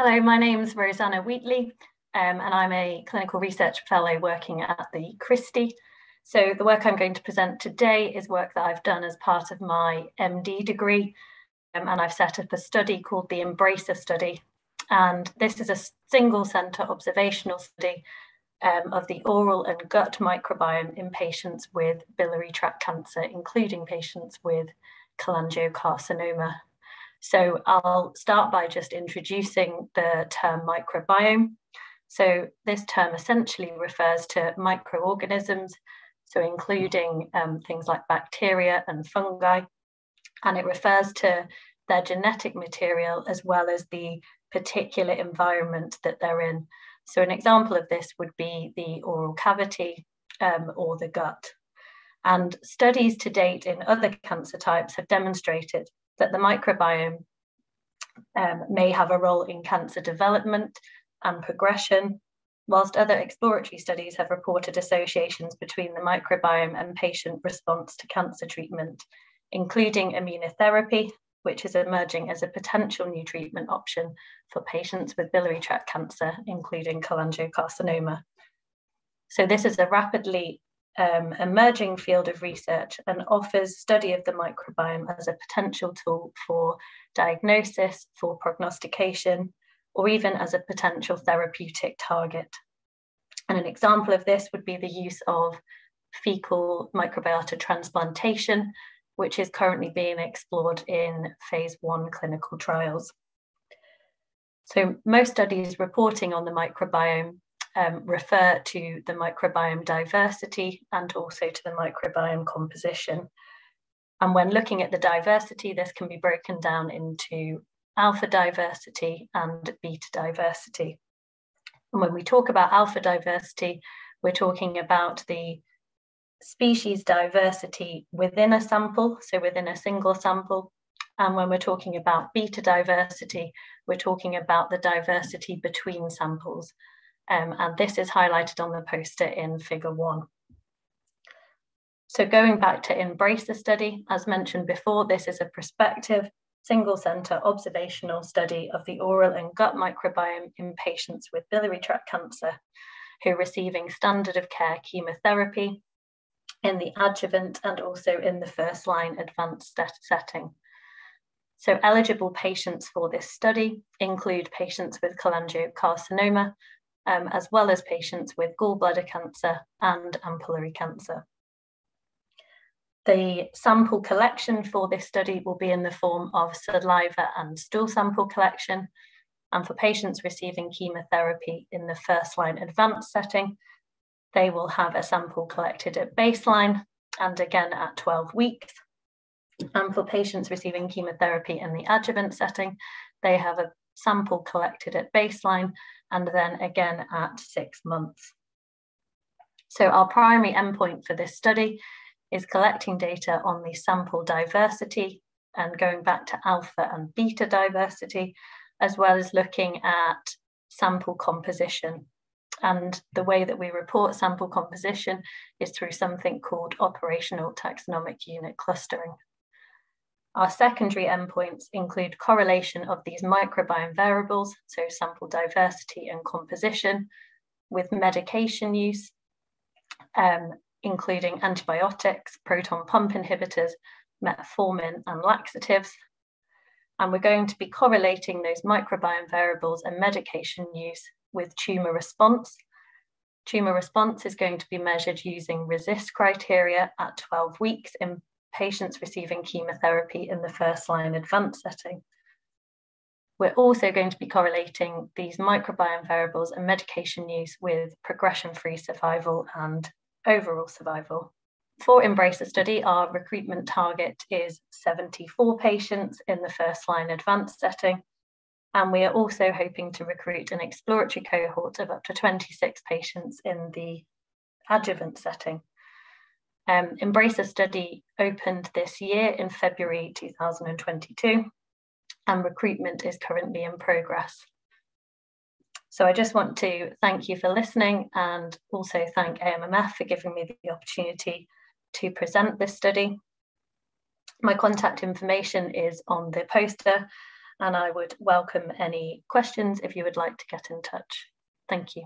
Hello, my name is Roseanna Wheatley, um, and I'm a clinical research fellow working at the Christie. So the work I'm going to present today is work that I've done as part of my MD degree, um, and I've set up a study called the Embracer Study. And this is a single centre observational study um, of the oral and gut microbiome in patients with biliary tract cancer, including patients with cholangiocarcinoma. So I'll start by just introducing the term microbiome. So this term essentially refers to microorganisms, so including um, things like bacteria and fungi, and it refers to their genetic material as well as the particular environment that they're in. So an example of this would be the oral cavity um, or the gut. And studies to date in other cancer types have demonstrated that the microbiome um, may have a role in cancer development and progression, whilst other exploratory studies have reported associations between the microbiome and patient response to cancer treatment, including immunotherapy, which is emerging as a potential new treatment option for patients with biliary tract cancer, including cholangiocarcinoma. So this is a rapidly um, emerging field of research and offers study of the microbiome as a potential tool for diagnosis, for prognostication, or even as a potential therapeutic target. And an example of this would be the use of fecal microbiota transplantation, which is currently being explored in phase one clinical trials. So most studies reporting on the microbiome um, refer to the microbiome diversity and also to the microbiome composition. And when looking at the diversity, this can be broken down into alpha diversity and beta diversity. And when we talk about alpha diversity, we're talking about the species diversity within a sample, so within a single sample. And when we're talking about beta diversity, we're talking about the diversity between samples. Um, and this is highlighted on the poster in figure one. So going back to Embracer study, as mentioned before, this is a prospective single center observational study of the oral and gut microbiome in patients with biliary tract cancer who are receiving standard of care chemotherapy in the adjuvant and also in the first line advanced setting. So eligible patients for this study include patients with cholangiocarcinoma, um, as well as patients with gallbladder cancer and ampullary cancer. The sample collection for this study will be in the form of saliva and stool sample collection. And for patients receiving chemotherapy in the first line advanced setting, they will have a sample collected at baseline and again at 12 weeks. And for patients receiving chemotherapy in the adjuvant setting, they have a sample collected at baseline and then again at six months. So our primary endpoint for this study is collecting data on the sample diversity and going back to alpha and beta diversity, as well as looking at sample composition. And the way that we report sample composition is through something called operational taxonomic unit clustering. Our secondary endpoints include correlation of these microbiome variables, so sample diversity and composition, with medication use, um, including antibiotics, proton pump inhibitors, metformin, and laxatives. And we're going to be correlating those microbiome variables and medication use with tumour response. Tumour response is going to be measured using RECIST criteria at 12 weeks in patients receiving chemotherapy in the first line advanced setting. We're also going to be correlating these microbiome variables and medication use with progression-free survival and overall survival. For Embracer study, our recruitment target is 74 patients in the first line advanced setting. And we are also hoping to recruit an exploratory cohort of up to 26 patients in the adjuvant setting. Um, Embracer study opened this year in February 2022, and recruitment is currently in progress. So I just want to thank you for listening and also thank AMMF for giving me the opportunity to present this study. My contact information is on the poster and I would welcome any questions if you would like to get in touch. Thank you.